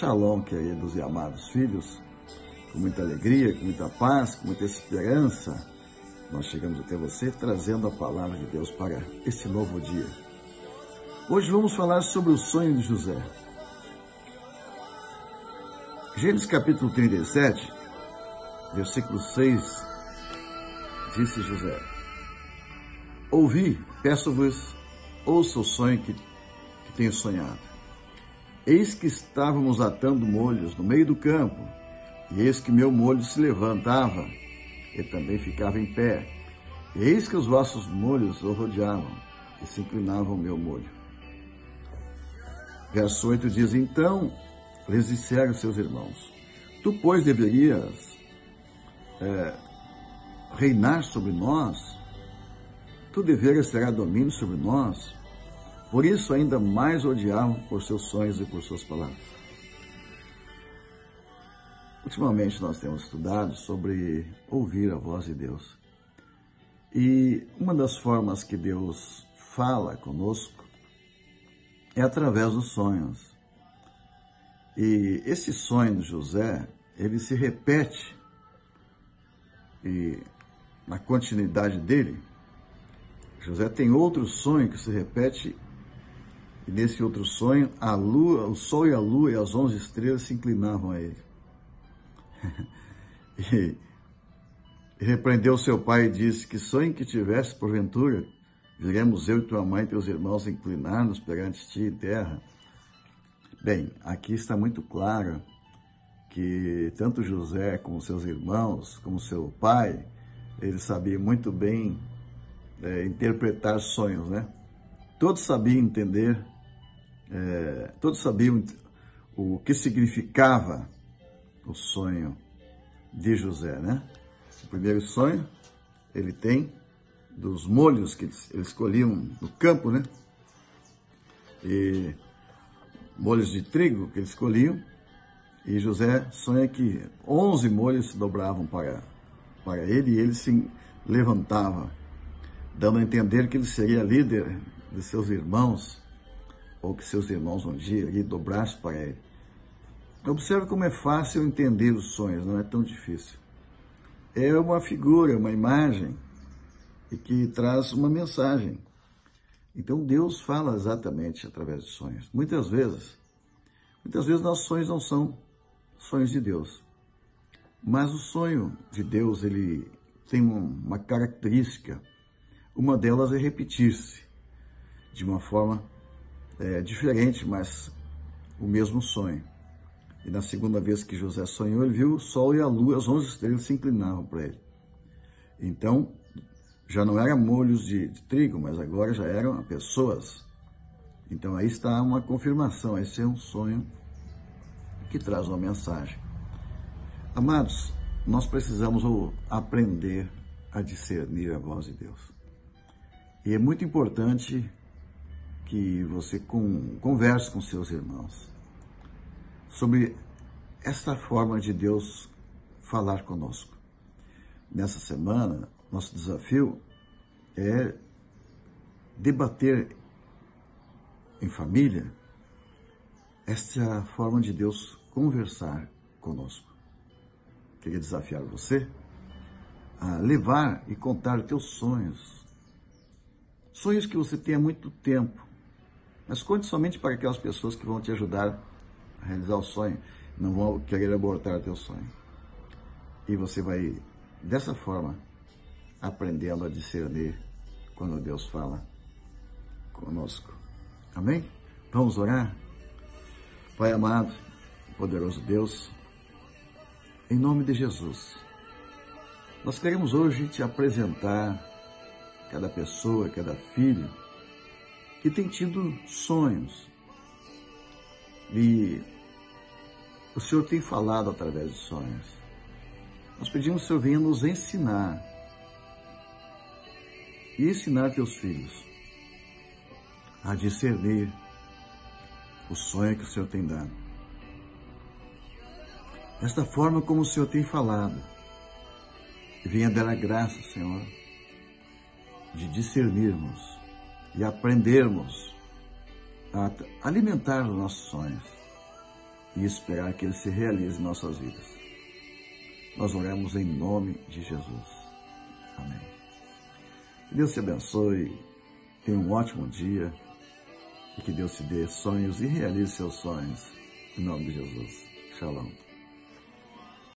Shalom, queridos e amados filhos, com muita alegria, com muita paz, com muita esperança, nós chegamos até você trazendo a palavra de Deus para esse novo dia. Hoje vamos falar sobre o sonho de José. Gênesis capítulo 37, versículo 6, disse José: Ouvi, peço-vos, ouça o sonho que, que tenho sonhado. Eis que estávamos atando molhos no meio do campo, e eis que meu molho se levantava e também ficava em pé. E eis que os vossos molhos o rodeavam e se inclinavam o meu molho. Verso 8 diz, Então lhes disseram seus irmãos, Tu, pois, deverias é, reinar sobre nós, tu deverias ter domínio sobre nós, por isso ainda mais odiavam por seus sonhos e por suas palavras. Ultimamente nós temos estudado sobre ouvir a voz de Deus. E uma das formas que Deus fala conosco é através dos sonhos. E esse sonho de José, ele se repete e na continuidade dele, José tem outro sonho que se repete e nesse outro sonho a lua, o sol e a lua e as onze estrelas se inclinavam a ele. e, e repreendeu seu pai e disse que sonho que tivesse porventura, viremos eu e tua mãe e teus irmãos inclinar-nos perante ti em terra. Bem, aqui está muito claro que tanto José como seus irmãos, como seu pai, ele sabia muito bem é, interpretar sonhos, né? Todos sabiam entender, é, todos sabiam o que significava o sonho de José, né? O primeiro sonho, ele tem dos molhos que eles, eles colhiam no campo, né? E molhos de trigo que eles colhiam, e José sonha que onze molhos se dobravam para, para ele e ele se levantava, dando a entender que ele seria líder de seus irmãos, ou que seus irmãos um dia iriam dobrar-se para ele. Observe como é fácil entender os sonhos, não é tão difícil. É uma figura, uma imagem, e que traz uma mensagem. Então Deus fala exatamente através de sonhos. Muitas vezes, muitas vezes nossos sonhos não são sonhos de Deus. Mas o sonho de Deus, ele tem uma característica. Uma delas é repetir-se de uma forma é, diferente, mas o mesmo sonho. E na segunda vez que José sonhou, ele viu o sol e a lua, as onze estrelas se inclinavam para ele. Então, já não eram molhos de, de, trigo, mas agora já eram pessoas. Então aí está uma confirmação, esse é um sonho que traz uma mensagem. Amados, nós precisamos aprender a discernir a voz de Deus. E é muito importante que você converse com seus irmãos sobre esta forma de Deus falar conosco. Nessa semana, nosso desafio é debater em família esta forma de Deus conversar conosco. Queria desafiar você a levar e contar teus sonhos. Sonhos que você tem há muito tempo. Mas conte somente para aquelas pessoas que vão te ajudar a realizar o sonho, não vão querer abortar teu sonho. E você vai, dessa forma, aprendendo a discernir quando Deus fala conosco. Amém? Vamos orar? Pai amado, poderoso Deus, em nome de Jesus, nós queremos hoje te apresentar cada pessoa, cada filho que tem tido sonhos e o Senhor tem falado através de sonhos. Nós pedimos que o Senhor venha nos ensinar e ensinar teus filhos a discernir o sonho que o Senhor tem dado. Esta forma como o Senhor tem falado, venha dar a graça, Senhor, de discernirmos e aprendermos a alimentar os nossos sonhos. e esperar que ele se realize em nossas vidas. Nós oramos em nome de Jesus. Amém. Que Deus te abençoe. Tenha um ótimo dia e que Deus te dê sonhos e realize seus sonhos. Em nome de Jesus. Shalom.